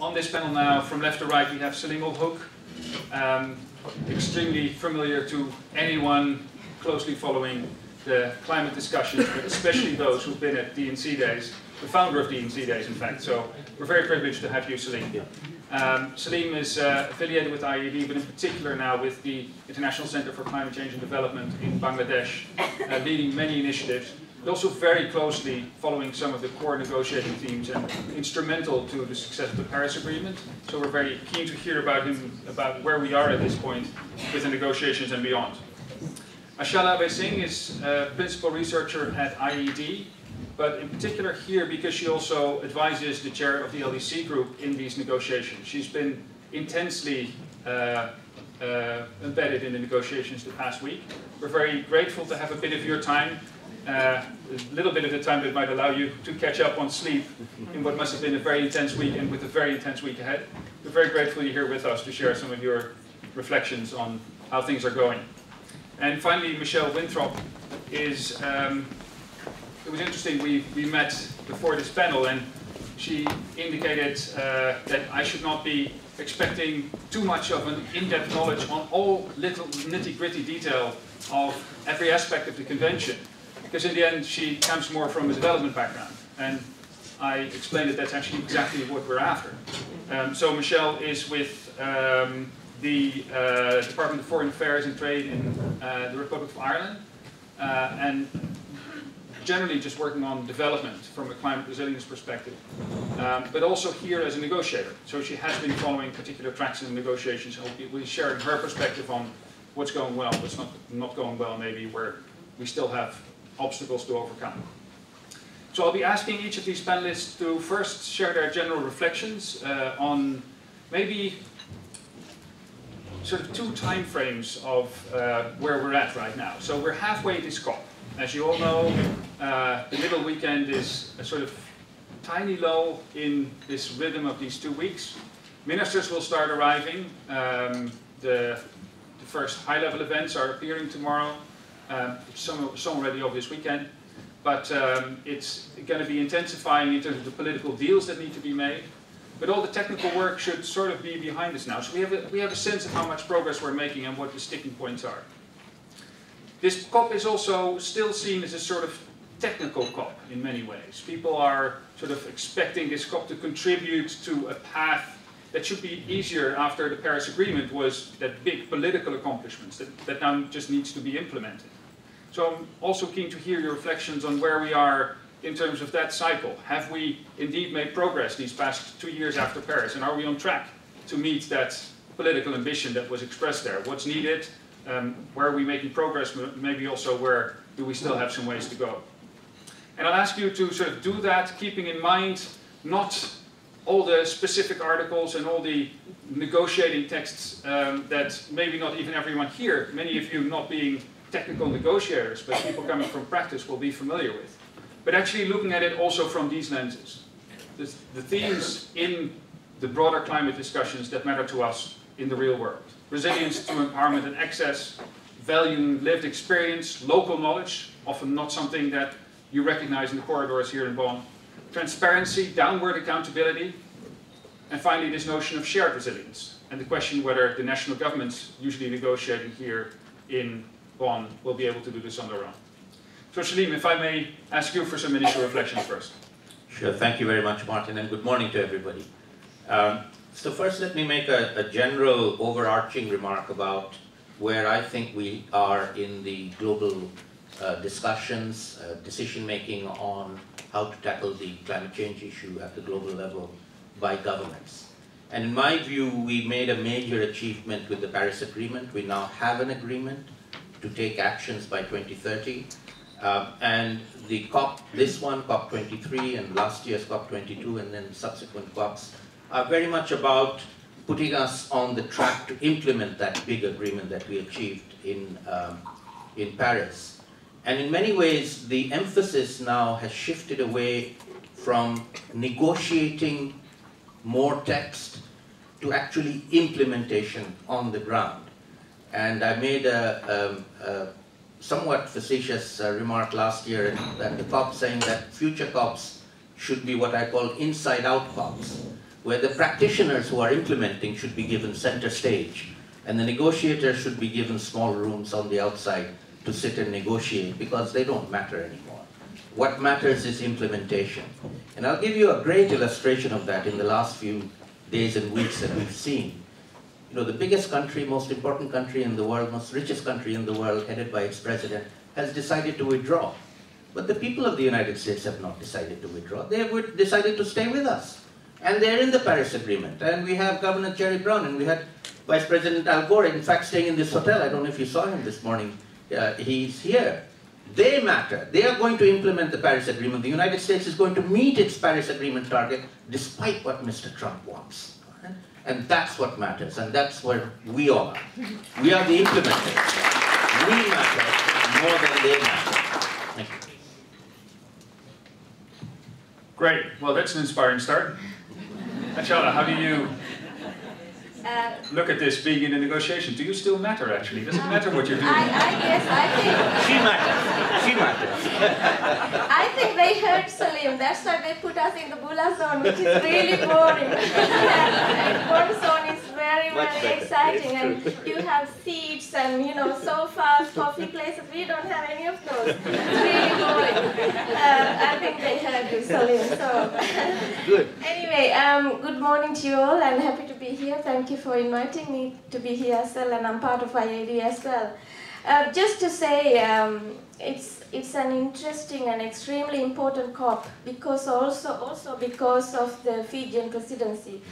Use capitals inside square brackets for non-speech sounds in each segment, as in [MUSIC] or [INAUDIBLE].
on this panel now, from left to right, we have Salim Huq, um, extremely familiar to anyone closely following the climate discussions, but especially those who've been at D&C Days, the founder of D&C Days, in fact. So we're very privileged to have you, Salim. Um, Salim is uh, affiliated with IIED, but in particular now with the International Center for Climate Change and Development in Bangladesh, uh, leading many initiatives, but also very closely following some of the core negotiating themes and instrumental to the success of the Paris Agreement. So we're very keen to hear about him, about where we are at this point with the negotiations and beyond. Achala Abeysinghe is a principal researcher at IIED, but in particular here because she also advises the chair of the LDC group in these negotiations. She's been intensely uh, uh, embedded in the negotiations the past week. We're very grateful to have a bit of your time, uh, a little bit of the time that might allow you to catch up on sleep in what must have been a very intense week and with a very intense week ahead. We're very grateful you're here with us to share some of your reflections on how things are going. And finally, Michelle Winthrop is um, it was interesting, we, we met before this panel and she indicated uh, that I should not be expecting too much of an in-depth knowledge on all little nitty-gritty detail of every aspect of the convention. Because in the end, she comes more from a development background. And I explained that that's actually exactly what we're after. Um, so Michelle is with um, the uh, Department of Foreign Affairs and Trade in uh, the Republic of Ireland. Uh, and generally just working on development from a climate resilience perspective, um, but also here as a negotiator. So she has been following particular tracks in the negotiations. And we'll be sharing her perspective on what's going well, what's not, not going well, maybe where we still have obstacles to overcome. So I'll be asking each of these panelists to first share their general reflections uh, on maybe sort of two time frames of uh, where we're at right now. So we're halfway this COP. As you all know, uh, the middle weekend is a sort of tiny low in this rhythm of these two weeks. Ministers will start arriving. Um, the, the, first high-level events are appearing tomorrow. Um, some, some already this weekend. But um, it's going to be intensifying in terms of the political deals that need to be made. But all the technical work should sort of be behind us now. So we have a, we have a sense of how much progress we're making and what the sticking points are. This COP is also still seen as a sort of technical COP in many ways. People are sort of expecting this COP to contribute to a path that should be easier after the Paris Agreement was that big political accomplishments that, that now just needs to be implemented. So I'm also keen to hear your reflections on where we are in terms of that cycle. Have we indeed made progress these past two years after Paris? And are we on track to meet that political ambition that was expressed there? What's needed? Um, where are we making progress, maybe also where do we still have some ways to go. And I'll ask you to sort of do that, keeping in mind not all the specific articles and all the negotiating texts um, that maybe not even everyone here, many of you not being technical negotiators, but people coming from practice will be familiar with. But actually looking at it also from these lenses. The, the themes in the broader climate discussions that matter to us in the real world resilience to empowerment and access, valuing lived experience, local knowledge, often not something that you recognize in the corridors here in Bonn, transparency, downward accountability, and finally this notion of shared resilience, and the question whether the national governments usually negotiating here in Bonn will be able to do this on their own. So Salim, if I may ask you for some initial reflections first. Sure, thank you very much Maarten and good morning to everybody. Um, so first let me make a, a, general overarching remark about where I think we are in the global uh, discussions, uh, decision making on how to tackle the climate change issue at the global level by governments. And in my view, we made a major achievement with the Paris Agreement. We now have an agreement to take actions by 2030. Uh, and the COP, this one, COP23, and last year's COP22, and then subsequent COPs, are very much about putting us on the track to implement that big agreement that we achieved in, um, in Paris. And in many ways, the emphasis now has shifted away from negotiating more text to actually implementation on the ground. And I made a, um, a somewhat facetious uh, remark last year at the COP saying that future COPs should be what I call inside-out COPs where the practitioners who are implementing should be given center stage, and the negotiators should be given small rooms on the outside to sit and negotiate because they don't matter anymore. What matters is implementation. And I'll give you a great illustration of that in the last few days and weeks that we've seen. Know, the biggest country, most important country in the world, most richest country in the world, headed by its president, has decided to withdraw. But the people of the United States have not decided to withdraw. They have decided to stay with us. And they're in the Paris Agreement. And we have Governor Jerry Brown, and we had Vice President Al Gore, in fact, staying in this hotel. I don't know if you saw him this morning. Uh, he's here. They matter. They are going to implement the Paris Agreement. The United States is going to meet its Paris Agreement target despite what Mr. Trump wants. And that's what matters, and that's where we are. We are the implementers. We matter more than they matter. Thank you. Great. Well, that's an inspiring start. Achala, how do you uh, look at this being in a negotiation. Do you still matter, actually? Does it matter what you're doing? I, I guess, I think... She matters. She matters. I think they heard Salim. That's why they put us in the Bula zone, which is really boring. [LAUGHS] Bonn zone is very, very exciting. And you have seats and, you know, sofas, coffee places. We don't have any of those. It's really boring. Uh, I think they heard you, Salim. So. Good. [LAUGHS] Anyway, um, good morning to you all. I'm happy to be here. Thank you you for inviting me to be here as well, and I'm part of IIED as well. Uh, just to say, um, it's it's an interesting and extremely important COP because also also because of the Fijian presidency.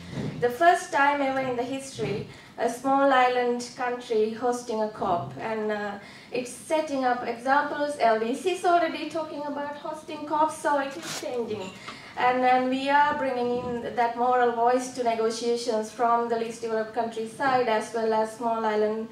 The first time ever in the history, a small island country hosting a COP, and uh, it's setting up examples. LDC is already talking about hosting COPs, so it is changing. And then we are bringing in that moral voice to negotiations from the least developed countries side as well as small island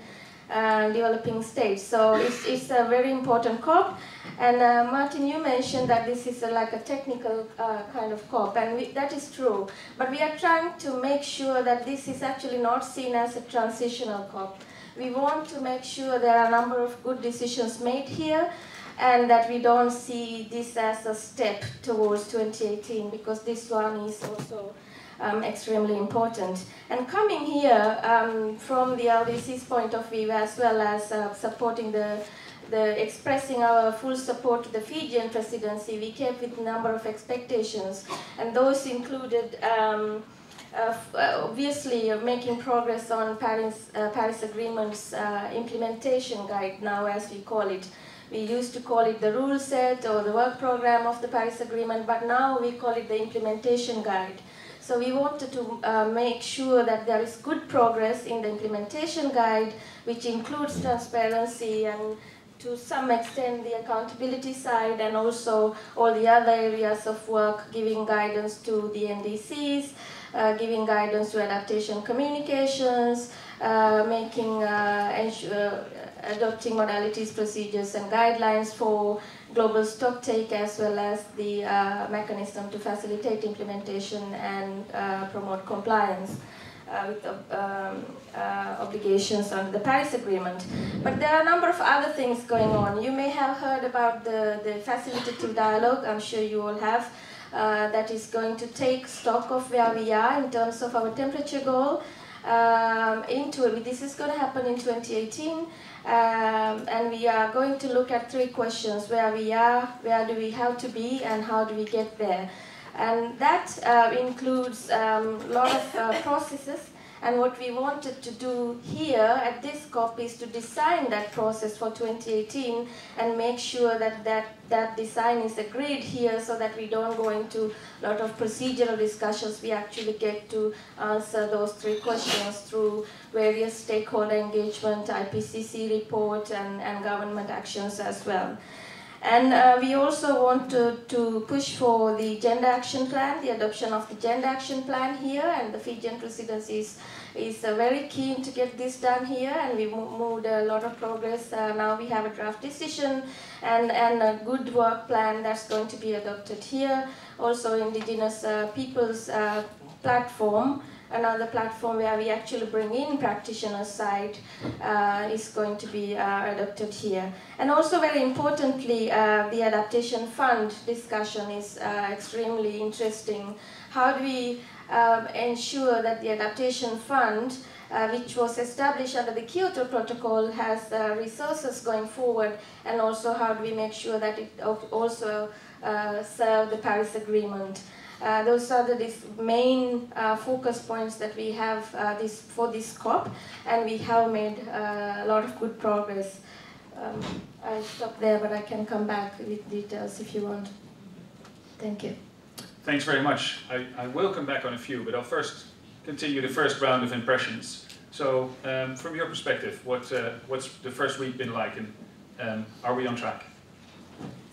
developing states. So it's, it's a very important COP. And uh, Maarten, you mentioned that this is a, like a technical uh, kind of COP, and we, that is true. But we are trying to make sure that this is actually not seen as a transitional COP. We want to make sure there are a number of good decisions made here, and that we don't see this as a step towards 2018 because this one is also um, extremely important. And coming here um, from the LDC's point of view as well as uh, supporting the the expressing our full support to the Fijian presidency, we came with a number of expectations, and those included um, uh, obviously uh, making progress on Paris, uh, Paris Agreement's uh, implementation guide now as we call it, we used to call it the rule set or the work program of the Paris Agreement, but now we call it the implementation guide. So we wanted to uh, make sure that there is good progress in the implementation guide, which includes transparency and to some extent the accountability side and also all the other areas of work, giving guidance to the NDCs, uh, giving guidance to adaptation communications, uh, making uh, adopting modalities, procedures, and guidelines for global stock take as well as the uh, mechanism to facilitate implementation and uh, promote compliance. Uh, with um, uh, obligations under the Paris Agreement. But there are a number of other things going on. You may have heard about the, the facilitative dialogue, I'm sure you all have, uh, that is going to take stock of where we are in terms of our temperature goal. Um, into it. This is going to happen in 2018. Um, and we are going to look at three questions, where we are, where do we have to be, and how do we get there. And that uh, includes a um, lot of uh, processes and what we wanted to do here at this COP is to design that process for 2018 and make sure that that, that design is agreed here so that we don't go into a lot of procedural discussions. We actually get to answer those three questions through various stakeholder engagement, IPCC report, and, and government actions as well. And uh, we also want to, to push for the Gender Action Plan, the adoption of the Gender Action Plan here, and the Fijian presidency is, is uh, very keen to get this done here, and we moved a lot of progress. Uh, now we have a draft decision and, and a good work plan that's going to be adopted here. Also, Indigenous uh, Peoples uh, platform another platform where we actually bring in practitioner side uh, is going to be uh, adopted here. And also very importantly, uh, the adaptation fund discussion is uh, extremely interesting. How do we um, ensure that the adaptation fund uh, which was established under the Kyoto Protocol has uh, resources going forward and also how do we make sure that it also uh, serve the Paris Agreement. Uh, those are the main uh, focus points that we have uh, this, for this COP and we have made a lot of good progress. Um, I'll stop there but I can come back with details if you want. Thank you. Thanks very much. I, I will come back on a few, but I'll first continue the first round of impressions. So, um, from your perspective, what, uh, what's the first week been like, and um, are we on track?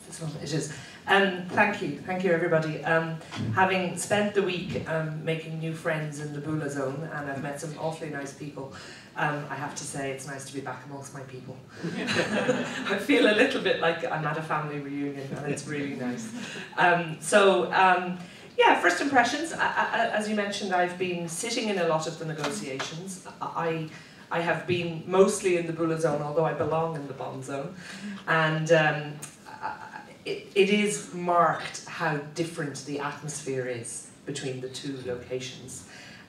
This one, it is. Um, thank you, thank you everybody. Um, having spent the week um, making new friends in the Bula zone, and I've met some awfully nice people, um, I have to say it's nice to be back amongst my people. [LAUGHS] I feel a little bit like I'm at a family reunion, and it's really nice. Um, so. Um, yeah, first impressions. I, I, as you mentioned, I've been sitting in a lot of the negotiations. I, I have been mostly in the Bula zone, although I belong in the Bonn zone. And um, it, it is marked how different the atmosphere is between the two locations.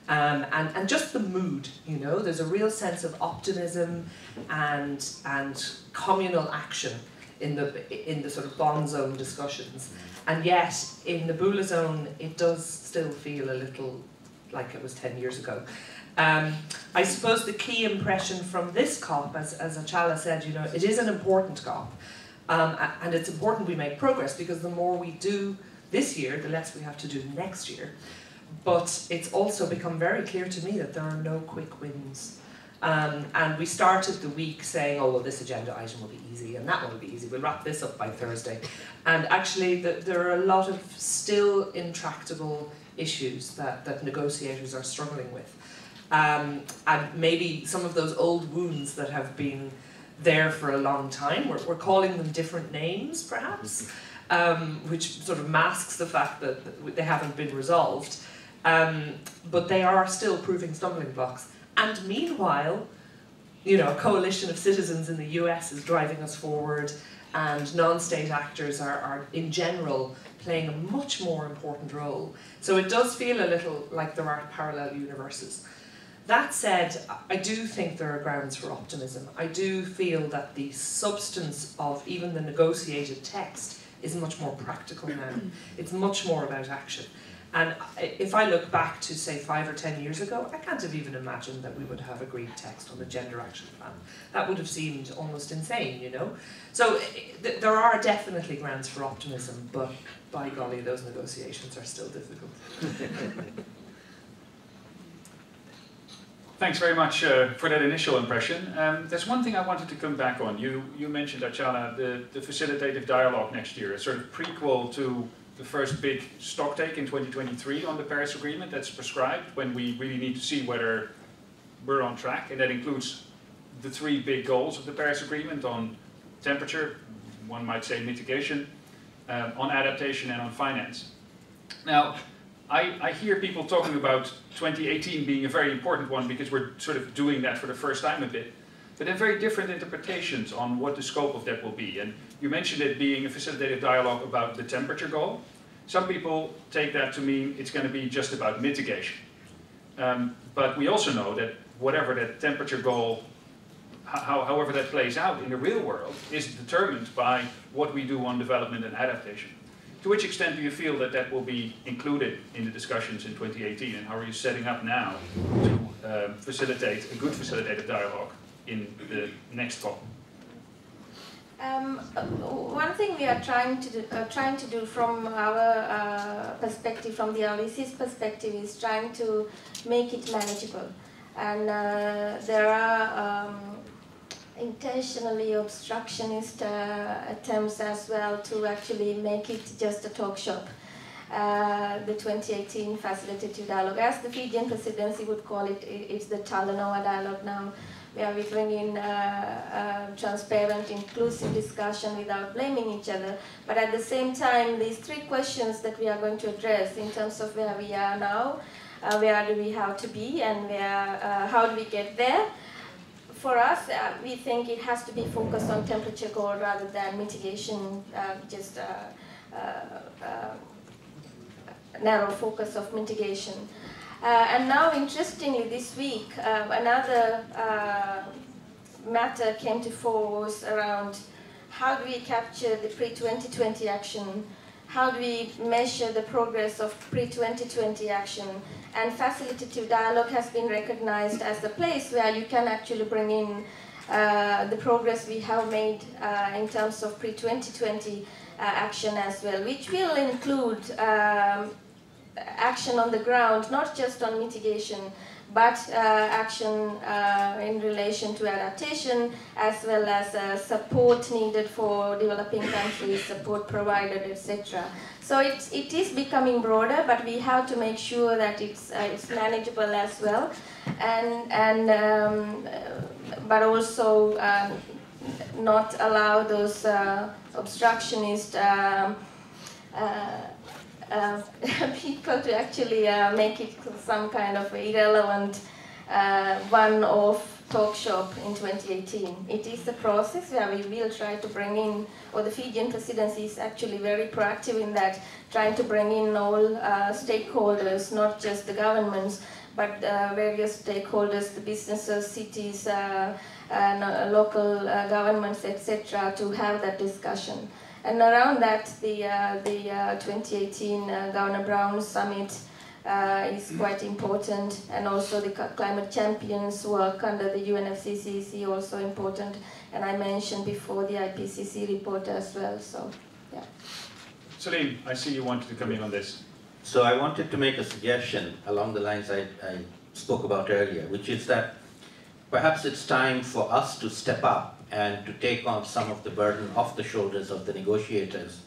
Um, and, and just the mood, you know, there's a real sense of optimism and, and communal action in the, in the sort of Bonn zone discussions. And yet, in the Bula zone, it does still feel a little like it was 10 years ago. Um, I suppose the key impression from this COP, as, as Achala said, you know, it is an important COP. Um, and it's important we make progress because the more we do this year, the less we have to do next year. But it's also become very clear to me that there are no quick wins. Um, and we started the week saying, oh, well, this agenda item will be easy and that one will be easy. We'll wrap this up by Thursday. And actually, the, there are a lot of still intractable issues that, that negotiators are struggling with. Um, and maybe some of those old wounds that have been there for a long time, we're, we're calling them different names, perhaps, um, which sort of masks the fact that they haven't been resolved. Um, but they are still proving stumbling blocks. And meanwhile, you know, a coalition of citizens in the US is driving us forward, and non-state actors are, are, in general, playing a much more important role. So it does feel a little like there are parallel universes. That said, I do think there are grounds for optimism. I do feel that the substance of even the negotiated text is much more practical now. Mm-hmm. It's much more about action. And if I look back to, say, five or ten years ago, I can't have even imagined that we would have agreed text on the gender action plan. That would have seemed almost insane, you know? So eh, eh, th there are definitely grounds for optimism, but by golly, those negotiations are still difficult. [LAUGHS] Thanks very much uh, for that initial impression. Um, there's one thing I wanted to come back on. You, you mentioned, Achala, the, the facilitative dialogue next year, a sort of prequel to the first big stock take in 2023 on the Paris Agreement that's prescribed when we really need to see whether we're on track. And that includes the three big goals of the Paris Agreement on temperature, one might say mitigation, um, on adaptation and on finance. Now, I, I hear people talking about 2018 being a very important one because we're sort of doing that for the first time a bit. But there are very different interpretations on what the scope of that will be. And you mentioned it being a facilitated dialogue about the temperature goal. Some people take that to mean it's going to be just about mitigation. Um, but we also know that whatever that temperature goal, how, however that plays out in the real world, is determined by what we do on development and adaptation. To which extent do you feel that that will be included in the discussions in 2018 and how are you setting up now to uh, facilitate a good facilitated dialogue in the next COP? Um, one thing we are trying to do, uh, trying to do from our uh, perspective, from the LDC's perspective, is trying to make it manageable. And uh, there are um, intentionally obstructionist uh, attempts as well to actually make it just a talk shop. Uh, the 2018 facilitative dialogue, as the Fijian presidency would call it, it's the Talanoa dialogue now, where we bring in uh, transparent, inclusive discussion without blaming each other. But at the same time, these three questions that we are going to address in terms of where we are now, uh, where do we have to be, and where, uh, how do we get there, for us, uh, we think it has to be focused on temperature goal rather than mitigation, uh, just uh, uh, uh narrow focus of mitigation. And now, interestingly, this week, another matter came to was around how do we capture the pre-2020 action, how do we measure the progress of pre-2020 action, and facilitative dialogue has been recognized as the place where you can actually bring in uh, the progress we have made uh, in terms of pre-2020 uh, action as well, which will include um, action on the ground, not just on mitigation, but uh, action uh, in relation to adaptation as well as uh, support needed for developing countries, support provided, etc. So it's, it is becoming broader, but we have to make sure that it's, uh, it's manageable as well, and, and um, but also um, not allow those uh, obstructionist um, uh, uh, [LAUGHS] people to actually uh, make it some kind of irrelevant uh, one-off talk shop in 2018. It is a process where we will try to bring in, or the Fijian presidency is actually very proactive in that, trying to bring in all uh, stakeholders, not just the governments, but uh, various stakeholders, the businesses, cities, uh, and local governments, etc., to have that discussion. And around that, the, uh, the uh, 2018 uh, Governor Brown Summit uh, Uh, is quite important, and also the climate champions work under the UNFCCC is also important. And I mentioned before the IPCC report as well. So, yeah. Salim, I see you wanted to come in on this. So I wanted to make a suggestion along the lines I, I spoke about earlier, which is that perhaps it's time for us to step up and to take on some of the burden off the shoulders of the negotiators,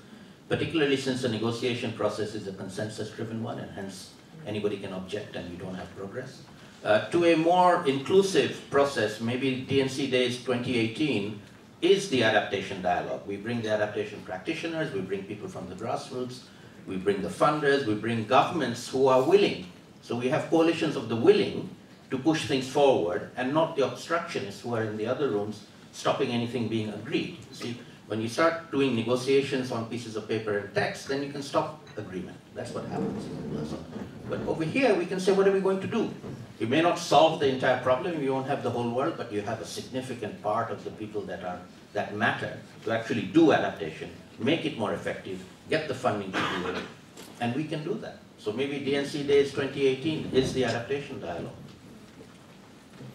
particularly since the negotiation process is a consensus-driven one and hence anybody can object and you don't have progress. Uh, to a more inclusive process, maybe D&C Days 2018 is the adaptation dialogue. We bring the adaptation practitioners, we bring people from the grassroots, we bring the funders, we bring governments who are willing. So we have coalitions of the willing to push things forward and not the obstructionists who are in the other rooms stopping anything being agreed. See, when you start doing negotiations on pieces of paper and text, then you can stop agreement. That's what happens. But over here, we can say, what are we going to do? You may not solve the entire problem, you won't have the whole world, but you have a significant part of the people that are that matter to actually do adaptation, make it more effective, get the funding to do it, and we can do that. So maybe D&C Days 2018 is the adaptation dialogue.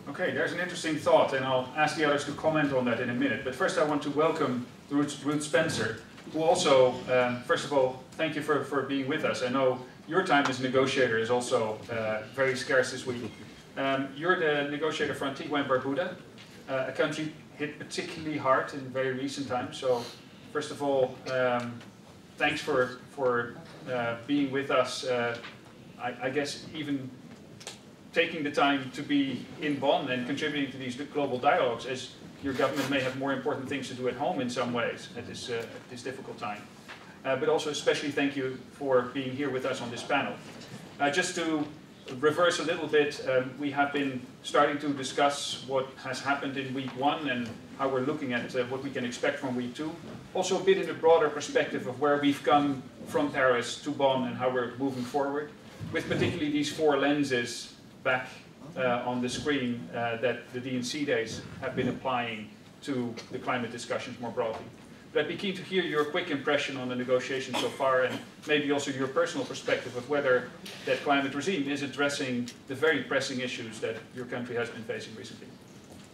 Okay, there's an interesting thought, and I'll ask the others to comment on that in a minute. But first I want to welcome Ruth, Ruth Spencer, who also, um, first of all, thank you for, for being with us. I know your time as negotiator is also uh, very scarce this week. Um, you're the negotiator for Antigua and Barbuda, uh, a country hit particularly hard in very recent times. So, first of all, um, thanks for, for uh, being with us. Uh, I, I guess even taking the time to be in Bonn and contributing to these global dialogues as your government may have more important things to do at home in some ways at this, uh, at this difficult time. Uh, but also especially thank you for being here with us on this panel. Uh, just to reverse a little bit, um, we have been starting to discuss what has happened in week one and how we're looking at uh, what we can expect from week two. Also a bit in a broader perspective of where we've come from Paris to Bonn and how we're moving forward, with particularly these four lenses back on the screen uh, that the D&C days have been applying to the climate discussions more broadly. But I'd be keen to hear your quick impression on the negotiations so far and maybe also your personal perspective of whether that climate regime is addressing the very pressing issues that your country has been facing recently.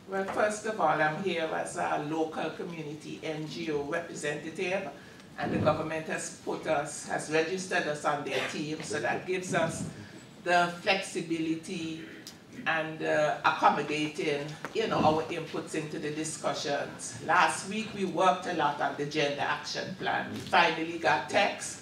Well, first of all, I'm here as a local community NGO representative and the government has put us, has registered us on their team, so that gives us the flexibility and uh, accommodating, you know, our inputs into the discussions. Last week we worked a lot on the gender action plan. We finally got text,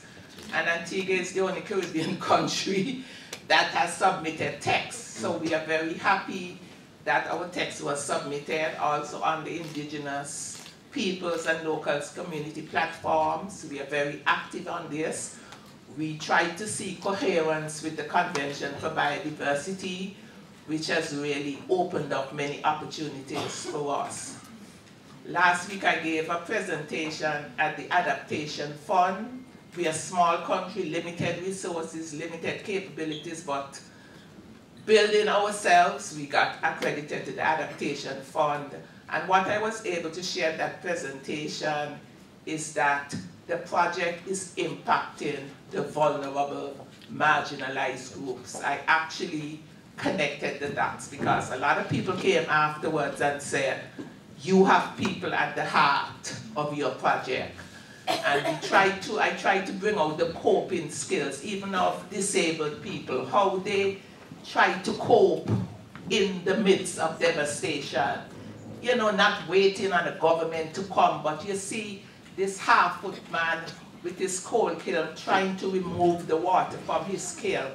and Antigua is the only Caribbean [LAUGHS] country that has submitted text. So we are very happy that our text was submitted also on the indigenous peoples and locals community platforms. We are very active on this we tried to see coherence with the Convention for Biodiversity, which has really opened up many opportunities for us. Last week I gave a presentation at the Adaptation Fund. We're a small country, limited resources, limited capabilities, but building ourselves. We got accredited to the Adaptation Fund. And what I was able to share that presentation is that the project is impacting the vulnerable, marginalized groups. I actually connected the dots because a lot of people came afterwards and said, you have people at the heart of your project. And we tried to, I tried to bring out the coping skills, even of disabled people, how they try to cope in the midst of devastation. You know, not waiting on the government to come, but you see this half-foot man with his coal kiln trying to remove the water from his kiln.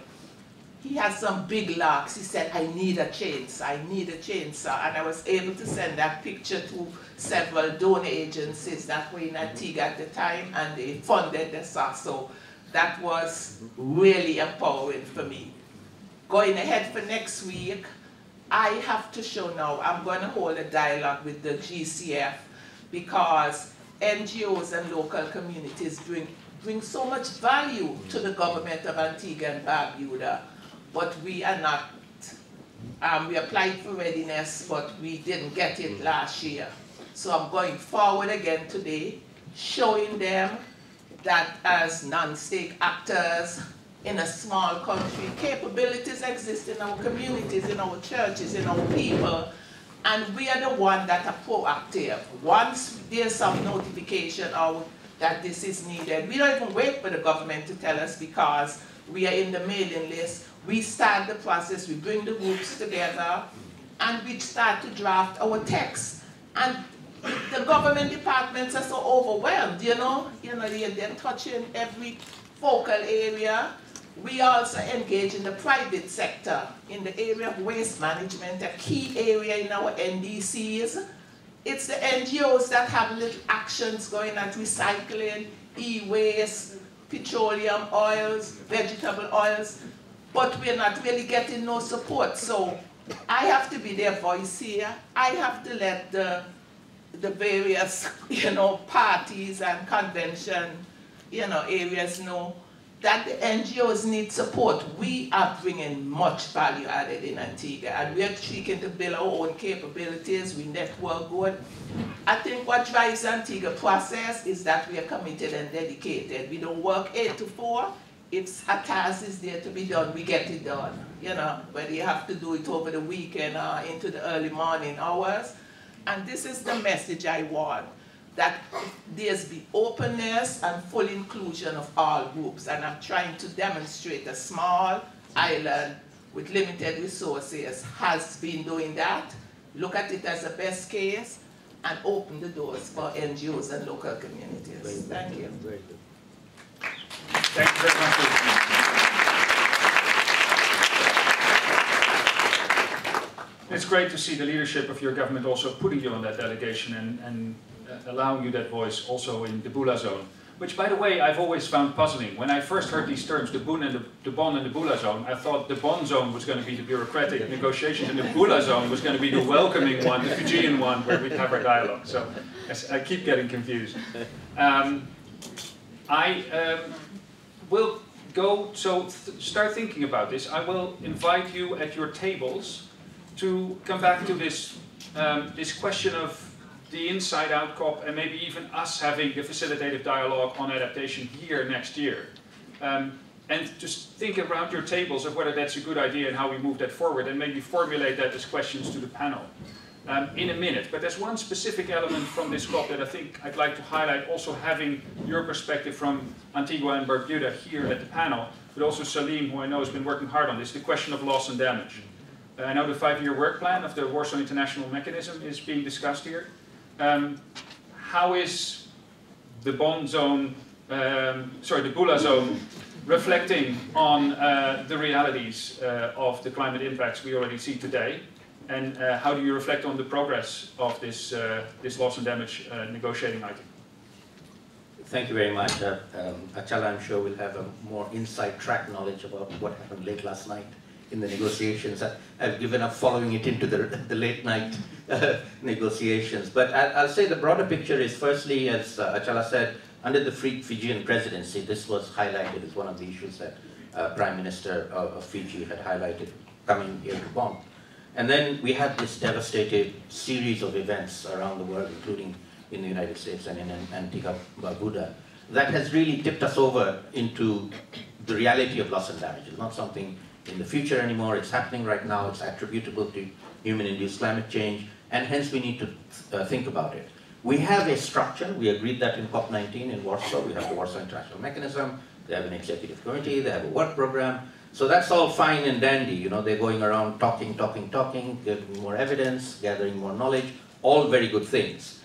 He has some big locks. He said, I need a chainsaw, I need a chainsaw. And I was able to send that picture to several donor agencies that were in Antigua at the time, and they funded the saw. So that was really empowering for me. Going ahead for next week, I have to show now, I'm going to hold a dialogue with the GCF because NGOs and local communities bring, bring so much value to the government of Antigua and Barbuda, but we are not, um, we applied for readiness, but we didn't get it last year. So I'm going forward again today, showing them that as non-state actors in a small country, capabilities exist in our communities, in our churches, in our people, and we are the one that are proactive. Once there's some notification out that this is needed, we don't even wait for the government to tell us because we are in the mailing list. We start the process, we bring the groups together, and we start to draft our text. And the government departments are so overwhelmed, you know, you know, they're, they're touching every focal area. We also engage in the private sector, in the area of waste management, a key area in our NDCs. It's the NGOs that have little actions going at recycling, e-waste, petroleum oils, vegetable oils, but we're not really getting no support. So I have to be their voice here. I have to let the, the various, [LAUGHS] you know, parties and convention, you know, areas know that the NGOs need support. We are bringing much value added in Antigua and we are seeking to build our own capabilities, we network good. I think what drives Antigua process is that we are committed and dedicated. We don't work eight to four. If a task is there to be done, we get it done. You know, whether you have to do it over the weekend or into the early morning hours. And this is the message I want that there's the openness and full inclusion of all groups. And I'm trying to demonstrate a small island with limited resources has been doing that. Look at it as a best case and open the doors for NGOs and local communities. Thank you. It's great to see the leadership of your government also putting you on that delegation and, and uh, allowing you that voice also in the Bula zone. Which, by the way, I've always found puzzling. When I first heard these terms, the Boon and the, the Bonn and the Bula zone, I thought the Bonn zone was going to be the bureaucratic negotiations, and the Bula zone was going to be the welcoming one, the Fijian one, where we'd have our dialogue. So I keep getting confused. Um, I um, will go, so th start thinking about this. I will invite you at your tables to come back to this, um, this question of the inside out COP and maybe even us having the facilitative dialogue on adaptation here next year. Um, and just think around your tables of whether that's a good idea and how we move that forward and maybe formulate that as questions to the panel um, in a minute. But there's one specific element from this COP that I think I'd like to highlight, also having your perspective from Antigua and Barbuda here at the panel, but also Salim, who I know has been working hard on this, the question of loss and damage. Uh, I know the five-year work plan of the Warsaw International Mechanism is being discussed here. Um, how is the Bonn zone, um, sorry, the Bula zone, reflecting on uh, the realities uh, of the climate impacts we already see today? And uh, how do you reflect on the progress of this, uh, this loss and damage uh, negotiating item? Thank you very much. Uh, um, Achala, I'm sure will have a more inside track knowledge about what happened late last night in the negotiations. I, I've given up following it into the, the late night uh, [LAUGHS] negotiations. But I, I'll say the broader picture is firstly, as uh, Achala said, under the Free Fijian presidency, this was highlighted as one of the issues that Prime Minister of, of Fiji had highlighted coming here to Bonn. And then we had this devastating series of events around the world, including in the United States and in Antigua Barbuda, that has really tipped us over into the reality of loss and damage. It's not something in the future anymore, it's happening right now, it's attributable to human-induced climate change, and hence we need to uh, think about it. We have a structure, we agreed that in COP19 in Warsaw, we have the Warsaw International Mechanism, they have an executive committee, they have a work program, so that's all fine and dandy, you know, they're going around talking, talking, talking, getting more evidence, gathering more knowledge, all very good things.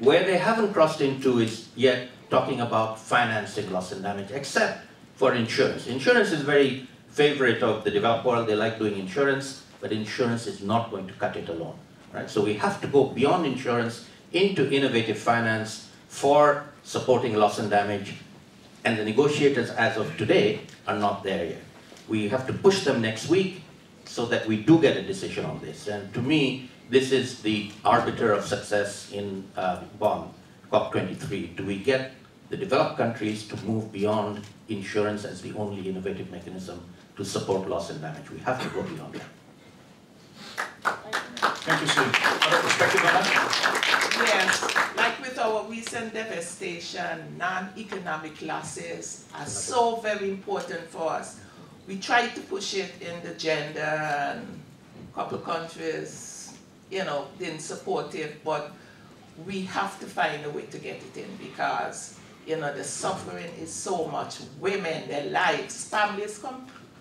Where they haven't crossed into is yet talking about financing loss and damage, except for insurance. Insurance is very favorite of the developed world, they like doing insurance, but insurance is not going to cut it alone. Right? So we have to go beyond insurance into innovative finance for supporting loss and damage, and the negotiators as of today are not there yet. We have to push them next week so that we do get a decision on this. And to me, this is the arbiter of success in uh, Bonn, COP23. Do we get the developed countries to move beyond insurance as the only innovative mechanism to support loss and damage? We have to go beyond that. Thank you, Sue. Other perspective on that? Yes, like with our recent devastation, non-economic losses are so very important for us. We tried to push it in the gender and a couple countries, you know, didn't support it, but we have to find a way to get it in because, you know, the suffering is so much. Women, their lives, families,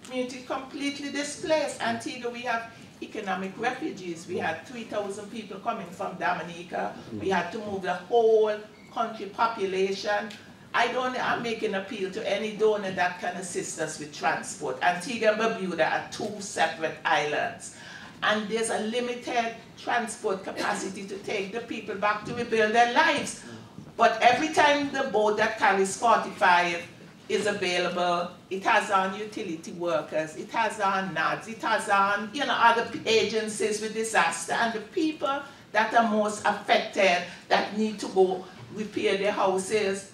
community completely displaced. Antigua, we have economic refugees. We had 3,000 people coming from Dominica. We had to move the whole country population. I don't, I'm making appeal to any donor that can assist us with transport. Antigua and Barbuda are two separate islands. And there's a limited transport capacity to take the people back to rebuild their lives. But every time the boat that carries 45 is available. It has on utility workers, it has on NADS, it has on you know other agencies with disaster and the people that are most affected that need to go repair their houses.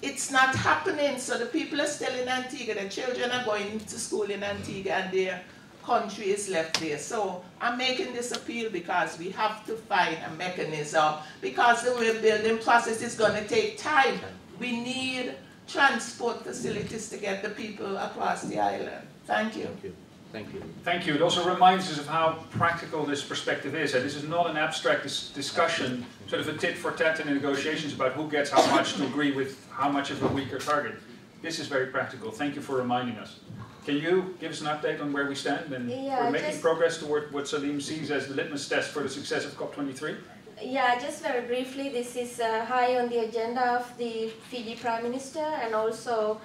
It's not happening, so the people are still in Antigua, the children are going to school in Antigua and their country is left there. So I'm making this appeal because we have to find a mechanism because the rebuilding process is going to take time. We need transport facilities to get the people across the island. Thank you. Thank you. Thank you. Thank you. It also reminds us of how practical this perspective is. And this is not an abstract dis discussion, sort of a tit for tat in the negotiations about who gets how much to agree with how much of a weaker target. This is very practical. Thank you for reminding us. Can you give us an update on where we stand? And yeah, we're making progress toward what Salim sees as the litmus test for the success of COP23? Yeah, just very briefly, this is uh, high on the agenda of the Fiji Prime Minister and also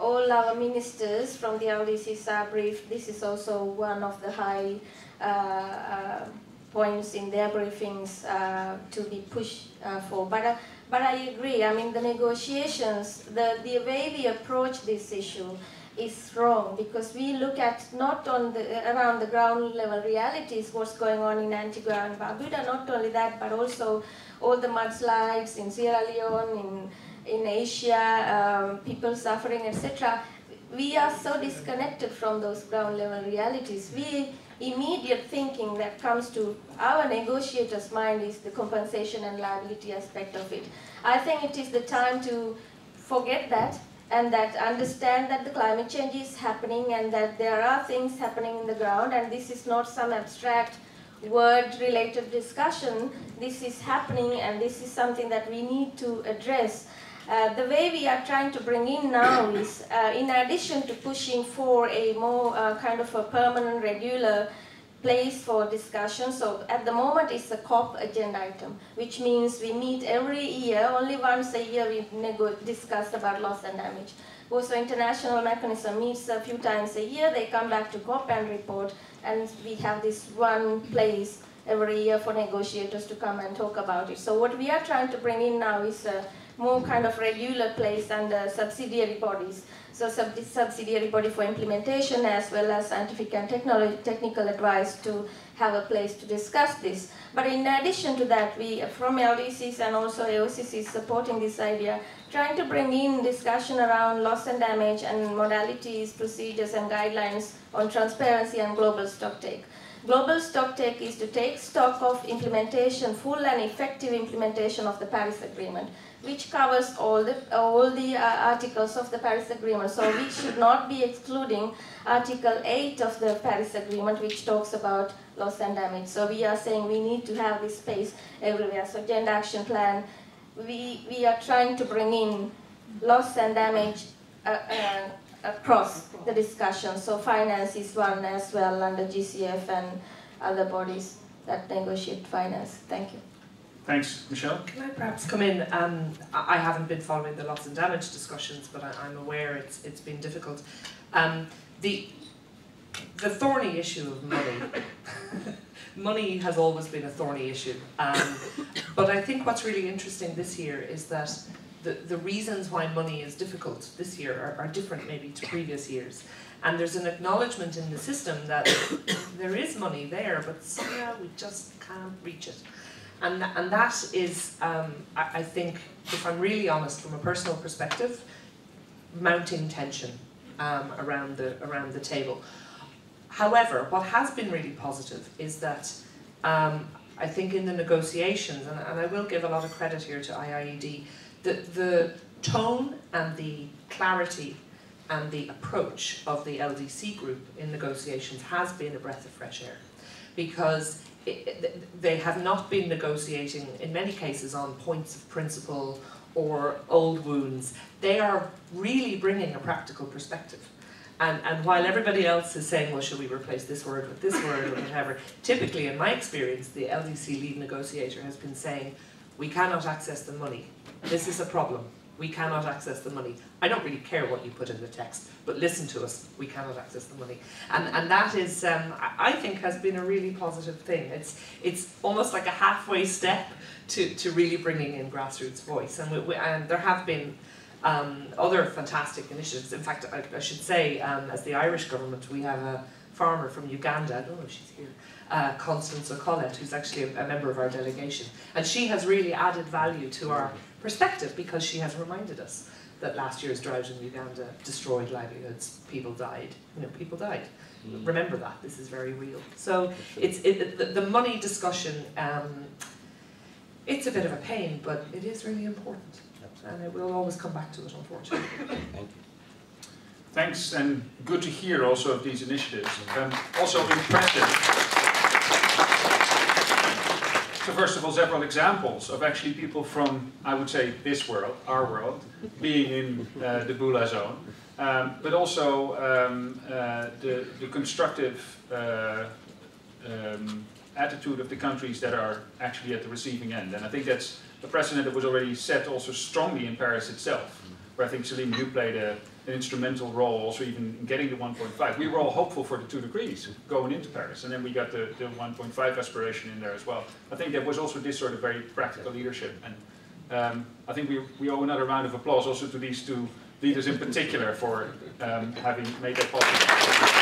all our ministers from the LDCs are briefed. This is also one of the high uh, uh, points in their briefings uh, to be pushed uh, for. But, but I agree, I mean the negotiations, the, the way we approach this issue is wrong because we look at not on the around the ground level realities what's going on in Antigua and Barbuda not only that but also all the mudslides in Sierra Leone in in Asia um, people suffering etc we are so disconnected from those ground level realities. We immediate thinking that comes to our negotiators mind is the compensation and liability aspect of it. I think it is the time to forget that and that understand that the climate change is happening and that there are things happening in the ground and this is not some abstract word related discussion. This is happening and this is something that we need to address uh, the way we are trying to bring in now is uh, in addition to pushing for a more uh, kind of a permanent regular place for discussion. So at the moment it's a COP agenda item, which means we meet every year, only once a year we discuss about loss and damage. Also international mechanism meets a few times a year, they come back to COP and report, and we have this one place every year for negotiators to come and talk about it. So what we are trying to bring in now is a more kind of regular place under uh, subsidiary bodies. So sub subsidiary body for implementation as well as scientific and technology, technical advice to have a place to discuss this. But in addition to that, we uh, from LDCs and also AOSIS supporting this idea, trying to bring in discussion around loss and damage and modalities, procedures and guidelines on transparency and global stocktake. Global stocktake is to take stock of implementation, full and effective implementation of the Paris Agreement, which covers all the, all the uh, articles of the Paris Agreement. So we should not be excluding Article 8 of the Paris Agreement, which talks about loss and damage. So we are saying we need to have this space everywhere. So Gender Action Plan, we, we are trying to bring in loss and damage uh, uh, across the discussion. So finance is one as well under GCF and other bodies that negotiate finance. Thank you. Thanks, Michelle. Can I perhaps come in? Um, I I haven't been following the loss and damage discussions, but I, I'm aware it's it's been difficult. Um, the the thorny issue of money. [LAUGHS] money has always been a thorny issue, um, but I think what's really interesting this year is that the, reasons why money is difficult this year are, are different maybe to previous years. And there's an acknowledgement in the system that [COUGHS] there is money there, but somehow we just can't reach it. And, and that is, um, I, I think, if I'm really honest, from a personal perspective, mounting tension um, around, the, around the table. However, what has been really positive is that um, I think in the negotiations, and, and I will give a lot of credit here to IIED, the, the tone and the clarity and the approach of the LDC group in negotiations has been a breath of fresh air. Because it, they have not been negotiating, in many cases, on points of principle or old wounds. They are really bringing a practical perspective. And, and while everybody else is saying, well, should we replace this word with this word or whatever, typically, in my experience, the LDC lead negotiator has been saying, we cannot access the money. This is a problem. We cannot access the money. I don't really care what you put in the text, but listen to us. We cannot access the money, and and that is, um, I think, has been a really positive thing. It's it's almost like a halfway step to, to really bringing in grassroots voice, and we, we, and there have been um, other fantastic initiatives. In fact, I, I should say, um, as the Irish government, we have a farmer from Uganda. I don't know if she's here uh, Constance Okollet, who's actually a, a, member of our delegation. And she has really added value to our perspective because she has reminded us that last year's drought in Uganda destroyed livelihoods, people died, you know, people died. Mm. Remember that, this is very real. So it's it, the, the money discussion, um, it's a bit of a pain, but it is really important. And it will always come back to it, unfortunately. Thank you. Thanks, and good to hear also of these initiatives. Um, also impressive so first of all, several examples of actually people from, I would say, this world, our world, being in uh, the Bula zone, um, but also um, uh, the, the constructive uh, um, attitude of the countries that are actually at the receiving end. And I think that's a precedent that was already set also strongly in Paris itself, where I think Saleem, you played a, an instrumental role also even in getting the 1.5. We were all hopeful for the two degrees going into Paris, and then we got the, the 1.5 aspiration in there as well. I think there was also this sort of very practical leadership, and um, I think we, we owe another round of applause also to these two leaders in particular for um, having made that possible.